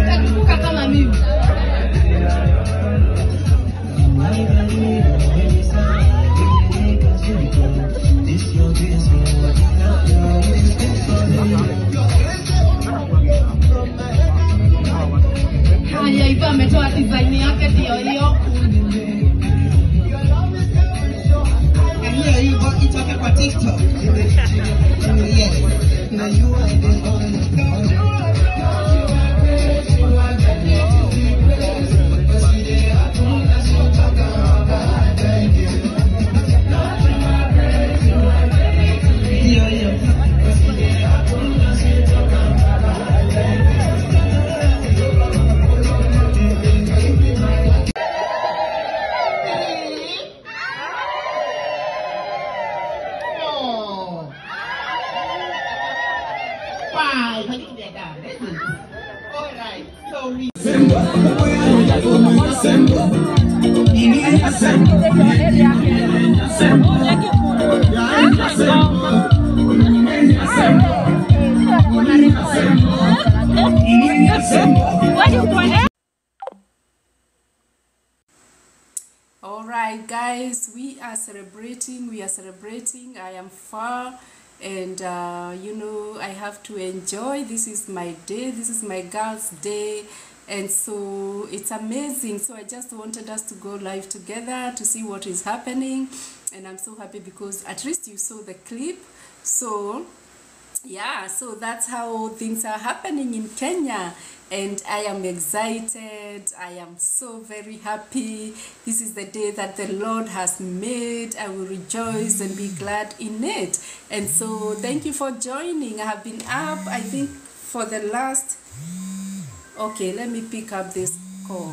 Utakumbuka kama mimi. Haya, hivyo ametoa design yake ndio hiyo. Here you got kwa TikTok. Yes. Hiyo How you we All right, guys, we are celebrating. We are celebrating. I am far, and uh, you know, I have to enjoy. This is my day. This is my girl's day, and so it's amazing. So I just wanted us to go live together to see what is happening, and I'm so happy because at least you saw the clip. So yeah so that's how things are happening in kenya. And i am excited. I am so very happy. This is the day that the lord has made. I will rejoice and be glad in it. And so thank you for joining. I have been up i think for the last okay let me pick up this call